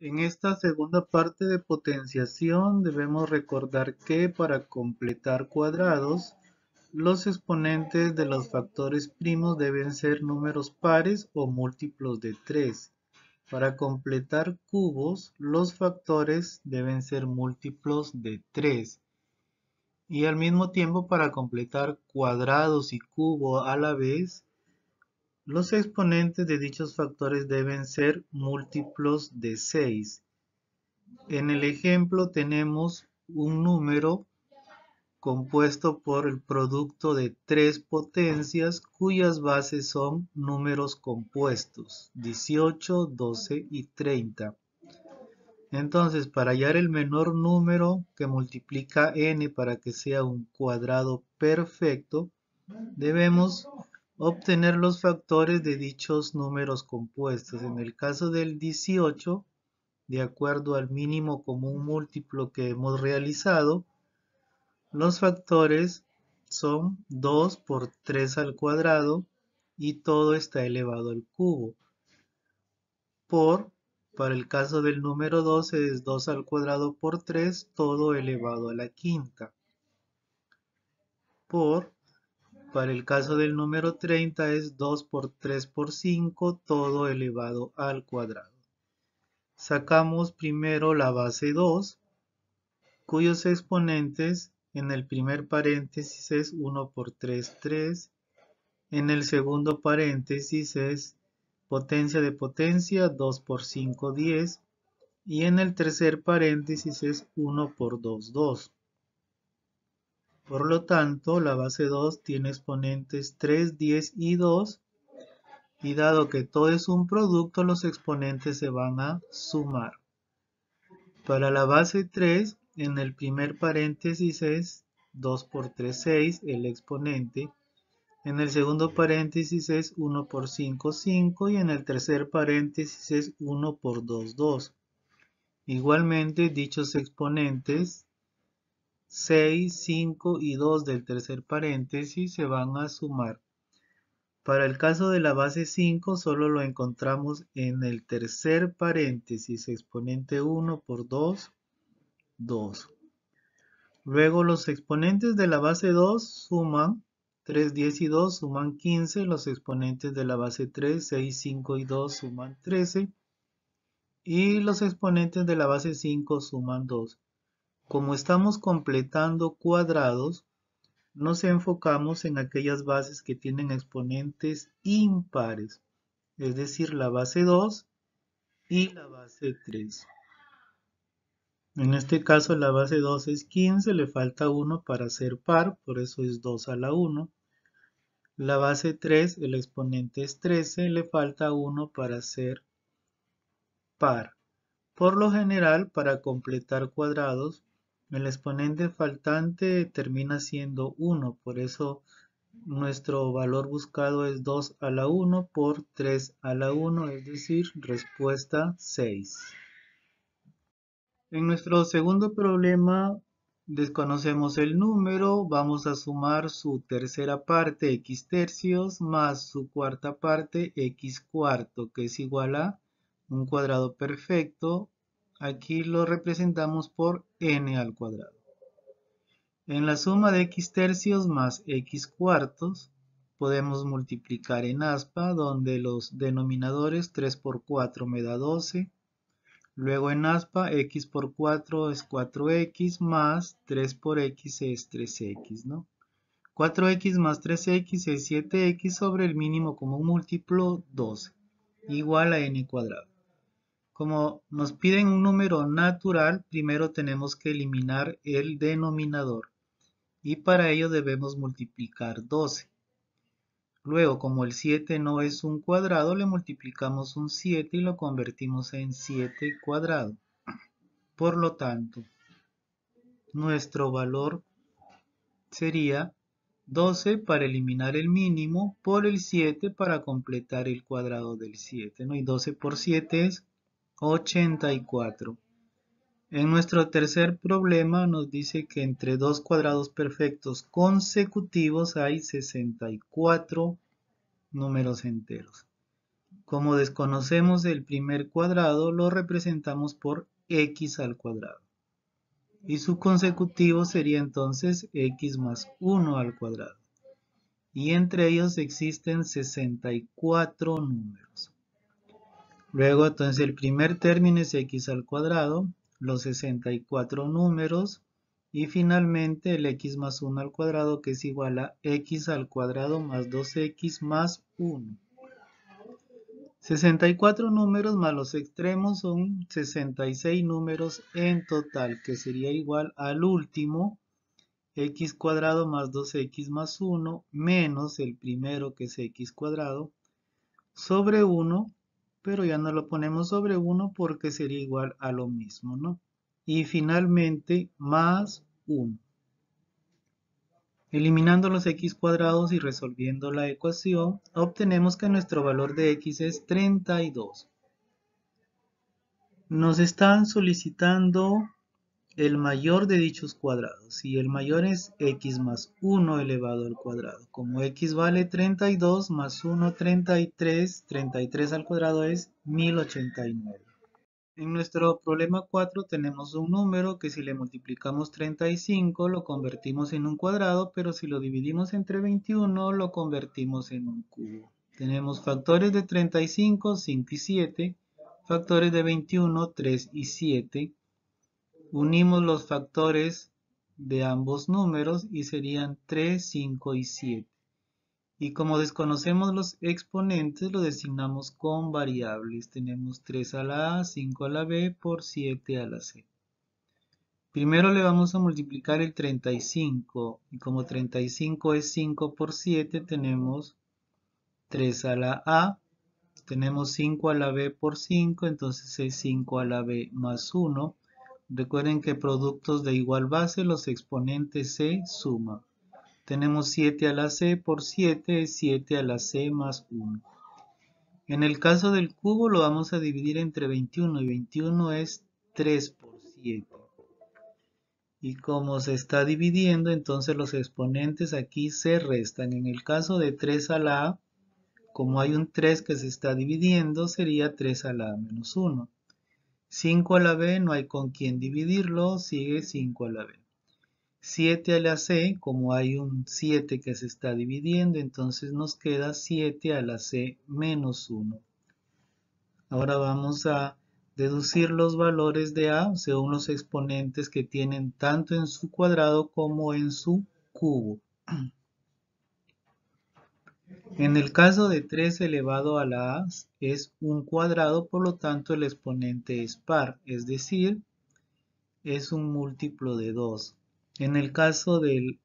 En esta segunda parte de potenciación debemos recordar que para completar cuadrados, los exponentes de los factores primos deben ser números pares o múltiplos de 3. Para completar cubos, los factores deben ser múltiplos de 3. Y al mismo tiempo para completar cuadrados y cubo a la vez, los exponentes de dichos factores deben ser múltiplos de 6. En el ejemplo tenemos un número compuesto por el producto de tres potencias cuyas bases son números compuestos, 18, 12 y 30. Entonces, para hallar el menor número que multiplica n para que sea un cuadrado perfecto, debemos obtener los factores de dichos números compuestos. En el caso del 18, de acuerdo al mínimo común múltiplo que hemos realizado, los factores son 2 por 3 al cuadrado y todo está elevado al cubo. Por, para el caso del número 12 es 2 al cuadrado por 3, todo elevado a la quinta. Por, para el caso del número 30 es 2 por 3 por 5, todo elevado al cuadrado. Sacamos primero la base 2, cuyos exponentes en el primer paréntesis es 1 por 3, 3. En el segundo paréntesis es potencia de potencia, 2 por 5, 10. Y en el tercer paréntesis es 1 por 2, 2. Por lo tanto, la base 2 tiene exponentes 3, 10 y 2. Y dado que todo es un producto, los exponentes se van a sumar. Para la base 3, en el primer paréntesis es 2 por 3, 6, el exponente. En el segundo paréntesis es 1 por 5, 5. Y en el tercer paréntesis es 1 por 2, 2. Igualmente, dichos exponentes 6, 5 y 2 del tercer paréntesis se van a sumar. Para el caso de la base 5 solo lo encontramos en el tercer paréntesis, exponente 1 por 2, 2. Luego los exponentes de la base 2 suman 3, 10 y 2 suman 15, los exponentes de la base 3, 6, 5 y 2 suman 13 y los exponentes de la base 5 suman 2. Como estamos completando cuadrados, nos enfocamos en aquellas bases que tienen exponentes impares, es decir, la base 2 y la base 3. En este caso la base 2 es 15, le falta 1 para ser par, por eso es 2 a la 1. La base 3, el exponente es 13, le falta 1 para ser par. Por lo general, para completar cuadrados, el exponente faltante termina siendo 1, por eso nuestro valor buscado es 2 a la 1 por 3 a la 1, es decir, respuesta 6. En nuestro segundo problema desconocemos el número, vamos a sumar su tercera parte x tercios más su cuarta parte x cuarto, que es igual a un cuadrado perfecto Aquí lo representamos por n al cuadrado. En la suma de x tercios más x cuartos, podemos multiplicar en aspa, donde los denominadores 3 por 4 me da 12. Luego en aspa, x por 4 es 4x, más 3 por x es 3x, ¿no? 4x más 3x es 7x sobre el mínimo común múltiplo 12, igual a n cuadrado. Como nos piden un número natural, primero tenemos que eliminar el denominador. Y para ello debemos multiplicar 12. Luego, como el 7 no es un cuadrado, le multiplicamos un 7 y lo convertimos en 7 cuadrado. Por lo tanto, nuestro valor sería 12 para eliminar el mínimo por el 7 para completar el cuadrado del 7. ¿no? Y 12 por 7 es 84. En nuestro tercer problema nos dice que entre dos cuadrados perfectos consecutivos hay 64 números enteros. Como desconocemos el primer cuadrado, lo representamos por x al cuadrado. Y su consecutivo sería entonces x más 1 al cuadrado. Y entre ellos existen 64 números. Luego entonces el primer término es x al cuadrado, los 64 números y finalmente el x más 1 al cuadrado que es igual a x al cuadrado más 2x más 1. 64 números más los extremos son 66 números en total, que sería igual al último x cuadrado más 2x más 1 menos el primero que es x cuadrado sobre 1, pero ya no lo ponemos sobre 1 porque sería igual a lo mismo, ¿no? Y finalmente más 1. Eliminando los x cuadrados y resolviendo la ecuación, obtenemos que nuestro valor de x es 32. Nos están solicitando el mayor de dichos cuadrados y el mayor es x más 1 elevado al cuadrado. Como x vale 32 más 1, 33, 33 al cuadrado es 1089. En nuestro problema 4 tenemos un número que si le multiplicamos 35 lo convertimos en un cuadrado, pero si lo dividimos entre 21 lo convertimos en un cubo. Tenemos factores de 35, 5 y 7, factores de 21, 3 y 7. Unimos los factores de ambos números y serían 3, 5 y 7 y como desconocemos los exponentes lo designamos con variables. Tenemos 3 a la A, 5 a la B por 7 a la C. Primero le vamos a multiplicar el 35 y como 35 es 5 por 7 tenemos 3 a la A, tenemos 5 a la B por 5, entonces es 5 a la B más 1. Recuerden que productos de igual base los exponentes se suman. Tenemos 7 a la c por 7 es 7 a la c más 1. En el caso del cubo lo vamos a dividir entre 21 y 21 es 3 por 7. Y como se está dividiendo, entonces los exponentes aquí se restan. En el caso de 3 a la a, como hay un 3 que se está dividiendo, sería 3 a la a menos 1. 5 a la b no hay con quién dividirlo, sigue 5 a la b. 7 a la c, como hay un 7 que se está dividiendo, entonces nos queda 7 a la c menos 1. Ahora vamos a deducir los valores de a según los exponentes que tienen tanto en su cuadrado como en su cubo. En el caso de 3 elevado a la a es un cuadrado, por lo tanto el exponente es par, es decir, es un múltiplo de 2. En el caso del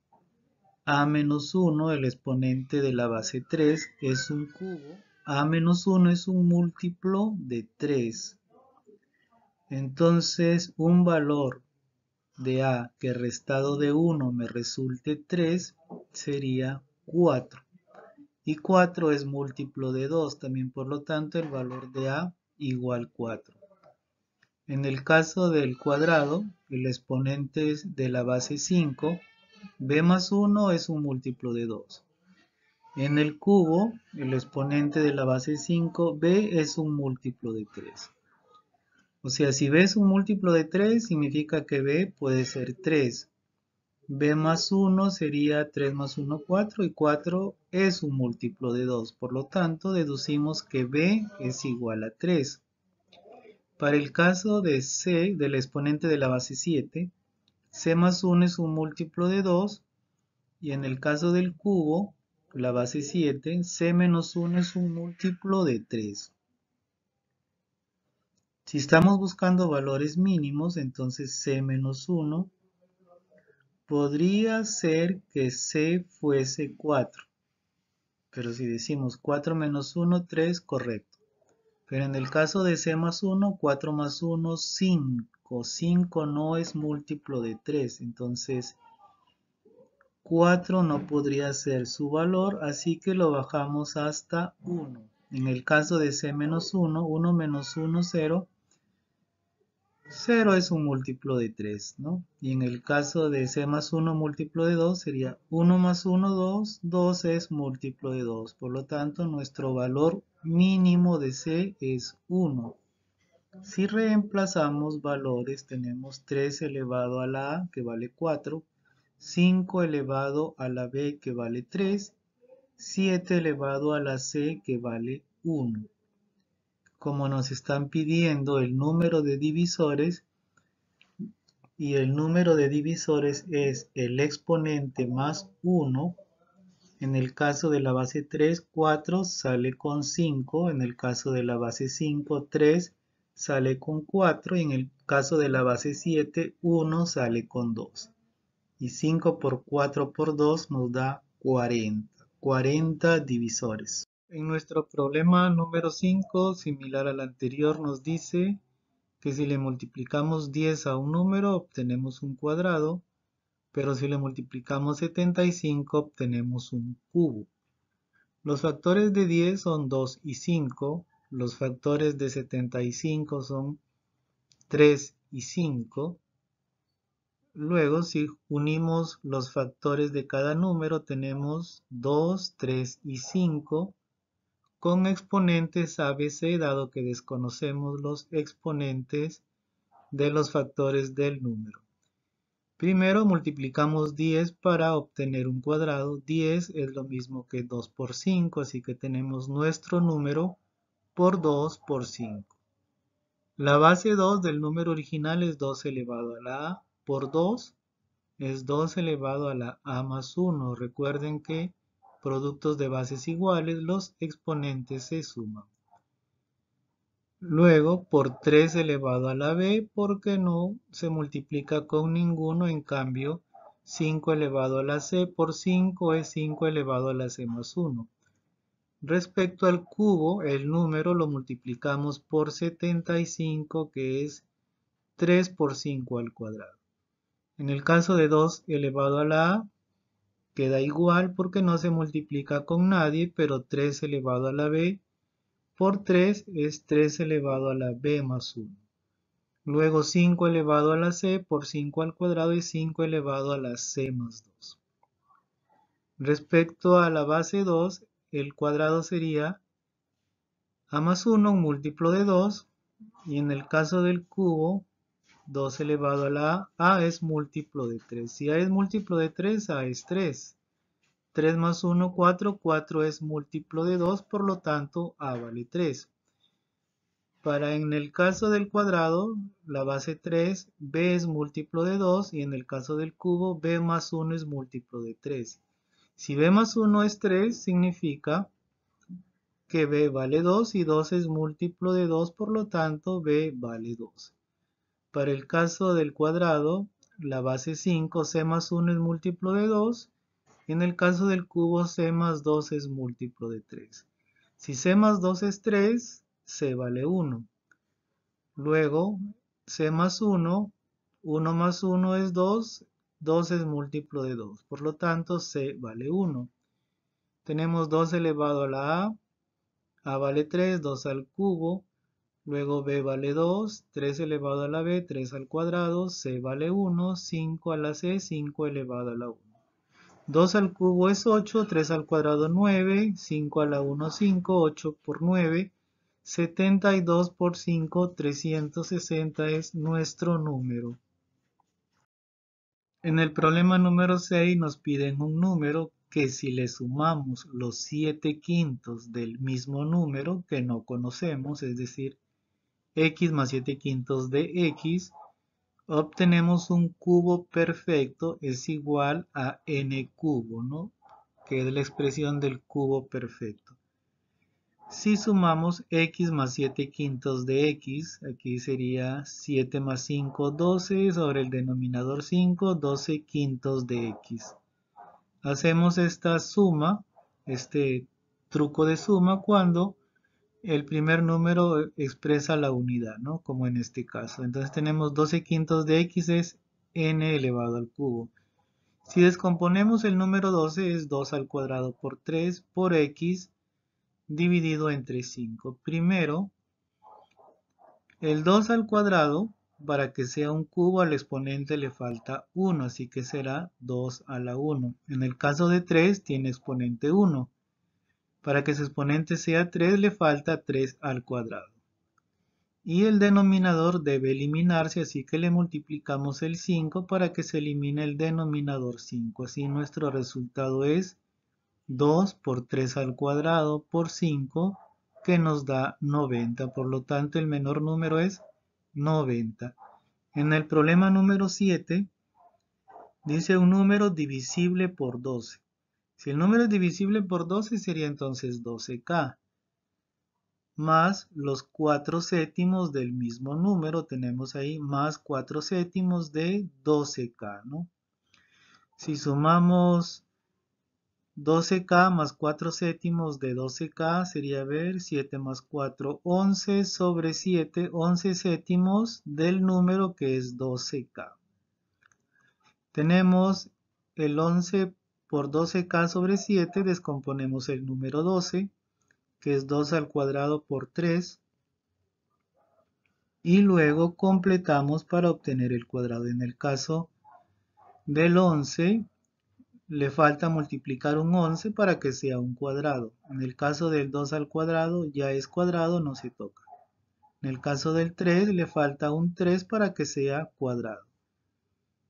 a-1, el exponente de la base 3 es un cubo. a-1 es un múltiplo de 3. Entonces, un valor de a que restado de 1 me resulte 3 sería 4. Y 4 es múltiplo de 2, también por lo tanto el valor de a igual 4. En el caso del cuadrado, el exponente de la base 5, b más 1 es un múltiplo de 2. En el cubo, el exponente de la base 5, b es un múltiplo de 3. O sea, si b es un múltiplo de 3, significa que b puede ser 3. b más 1 sería 3 más 1, 4, y 4 es un múltiplo de 2. Por lo tanto, deducimos que b es igual a 3. Para el caso de C, del exponente de la base 7, C más 1 es un múltiplo de 2, y en el caso del cubo, la base 7, C menos 1 es un múltiplo de 3. Si estamos buscando valores mínimos, entonces C menos 1 podría ser que C fuese 4. Pero si decimos 4 menos 1, 3, correcto. Pero en el caso de C más 1, 4 más 1, 5. 5 no es múltiplo de 3, entonces 4 no podría ser su valor, así que lo bajamos hasta 1. En el caso de C menos 1, 1 menos 1, 0. 0 es un múltiplo de 3, ¿no? Y en el caso de c más 1 múltiplo de 2 sería 1 más 1, 2, 2 es múltiplo de 2. Por lo tanto, nuestro valor mínimo de c es 1. Si reemplazamos valores, tenemos 3 elevado a la a, que vale 4, 5 elevado a la b, que vale 3, 7 elevado a la c, que vale 1 como nos están pidiendo el número de divisores y el número de divisores es el exponente más 1, en el caso de la base 3, 4 sale con 5, en el caso de la base 5, 3 sale con 4 y en el caso de la base 7, 1 sale con 2. Y 5 por 4 por 2 nos da 40, 40 divisores. En nuestro problema número 5, similar al anterior, nos dice que si le multiplicamos 10 a un número obtenemos un cuadrado, pero si le multiplicamos 75 obtenemos un cubo. Los factores de 10 son 2 y 5, los factores de 75 son 3 y 5. Luego, si unimos los factores de cada número, tenemos 2, 3 y 5 con exponentes ABC dado que desconocemos los exponentes de los factores del número. Primero multiplicamos 10 para obtener un cuadrado. 10 es lo mismo que 2 por 5, así que tenemos nuestro número por 2 por 5. La base 2 del número original es 2 elevado a la a por 2 es 2 elevado a la a más 1. Recuerden que productos de bases iguales, los exponentes se suman. Luego, por 3 elevado a la b, porque no se multiplica con ninguno, en cambio, 5 elevado a la c por 5 es 5 elevado a la c más 1. Respecto al cubo, el número lo multiplicamos por 75, que es 3 por 5 al cuadrado. En el caso de 2 elevado a la a, queda igual porque no se multiplica con nadie, pero 3 elevado a la b por 3 es 3 elevado a la b más 1. Luego 5 elevado a la c por 5 al cuadrado es 5 elevado a la c más 2. Respecto a la base 2, el cuadrado sería a más 1, un múltiplo de 2, y en el caso del cubo, 2 elevado a la a, es múltiplo de 3. Si a es múltiplo de 3, a es 3. 3 más 1, 4. 4 es múltiplo de 2, por lo tanto a vale 3. Para en el caso del cuadrado, la base 3, b es múltiplo de 2 y en el caso del cubo, b más 1 es múltiplo de 3. Si b más 1 es 3, significa que b vale 2 y 2 es múltiplo de 2, por lo tanto b vale 2. Para el caso del cuadrado, la base 5, c más 1 es múltiplo de 2. En el caso del cubo, c más 2 es múltiplo de 3. Si c más 2 es 3, c vale 1. Luego, c más 1, 1 más 1 es 2, 2 es múltiplo de 2. Por lo tanto, c vale 1. Tenemos 2 elevado a la a, a vale 3, 2 al cubo, Luego b vale 2, 3 elevado a la b, 3 al cuadrado, c vale 1, 5 a la c, 5 elevado a la 1. 2 al cubo es 8, 3 al cuadrado 9, 5 a la 1, 5, 8 por 9, 72 por 5, 360 es nuestro número. En el problema número 6 nos piden un número que si le sumamos los 7 quintos del mismo número que no conocemos, es decir, x más 7 quintos de x, obtenemos un cubo perfecto es igual a n cubo, ¿no? Que es la expresión del cubo perfecto. Si sumamos x más 7 quintos de x, aquí sería 7 más 5, 12, sobre el denominador 5, 12 quintos de x. Hacemos esta suma, este truco de suma, cuando el primer número expresa la unidad, ¿no? Como en este caso. Entonces tenemos 12 quintos de x es n elevado al cubo. Si descomponemos el número 12 es 2 al cuadrado por 3 por x dividido entre 5. Primero, el 2 al cuadrado para que sea un cubo al exponente le falta 1, así que será 2 a la 1. En el caso de 3 tiene exponente 1. Para que su exponente sea 3 le falta 3 al cuadrado. Y el denominador debe eliminarse, así que le multiplicamos el 5 para que se elimine el denominador 5. Así nuestro resultado es 2 por 3 al cuadrado por 5, que nos da 90. Por lo tanto, el menor número es 90. En el problema número 7, dice un número divisible por 12. Si el número es divisible por 12, sería entonces 12k más los 4 séptimos del mismo número, tenemos ahí más 4 séptimos de 12K, ¿no? Si sumamos 12K más 4 séptimos de 12K sería ver 7 más 4, 11 sobre 7, 11 séptimos del número que es 12K. Tenemos el 11 por 12K sobre 7, descomponemos el número 12 que es 2 al cuadrado por 3. Y luego completamos para obtener el cuadrado. En el caso del 11, le falta multiplicar un 11 para que sea un cuadrado. En el caso del 2 al cuadrado, ya es cuadrado, no se toca. En el caso del 3, le falta un 3 para que sea cuadrado.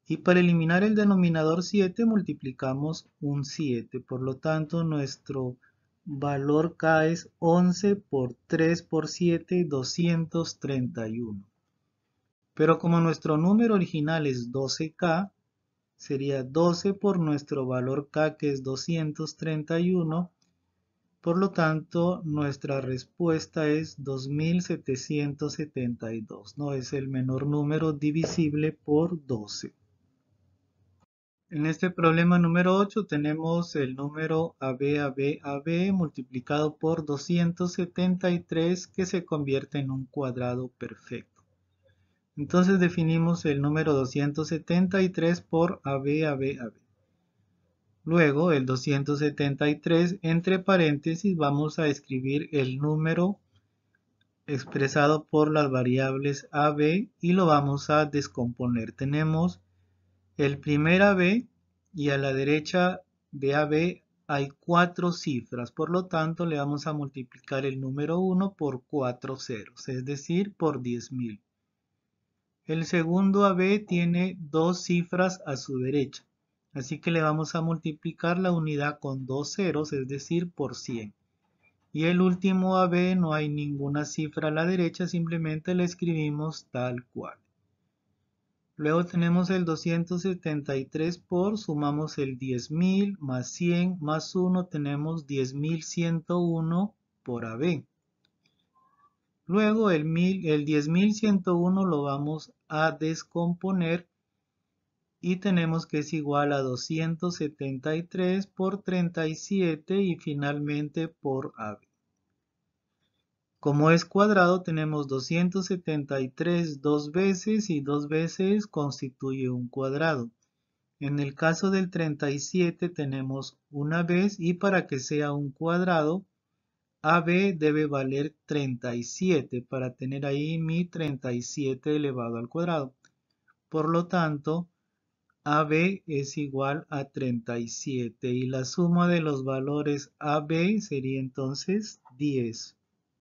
Y para eliminar el denominador 7, multiplicamos un 7. Por lo tanto, nuestro valor K es 11 por 3 por 7, 231. Pero como nuestro número original es 12K, sería 12 por nuestro valor K que es 231. Por lo tanto, nuestra respuesta es 2772. No es el menor número divisible por 12. En este problema número 8 tenemos el número AB, multiplicado por 273 que se convierte en un cuadrado perfecto. Entonces definimos el número 273 por AB, Luego el 273 entre paréntesis vamos a escribir el número expresado por las variables AB y lo vamos a descomponer. Tenemos el primer AB y a la derecha de AB hay cuatro cifras, por lo tanto le vamos a multiplicar el número 1 por cuatro ceros, es decir, por 10.000. El segundo AB tiene dos cifras a su derecha, así que le vamos a multiplicar la unidad con dos ceros, es decir, por 100. Y el último AB no hay ninguna cifra a la derecha, simplemente le escribimos tal cual. Luego tenemos el 273 por, sumamos el 10.000 más 100 más 1, tenemos 10.101 por AB. Luego el, el 10.101 lo vamos a descomponer y tenemos que es igual a 273 por 37 y finalmente por AB. Como es cuadrado tenemos 273 dos veces y dos veces constituye un cuadrado. En el caso del 37 tenemos una vez y para que sea un cuadrado AB debe valer 37 para tener ahí mi 37 elevado al cuadrado. Por lo tanto, AB es igual a 37 y la suma de los valores AB sería entonces 10.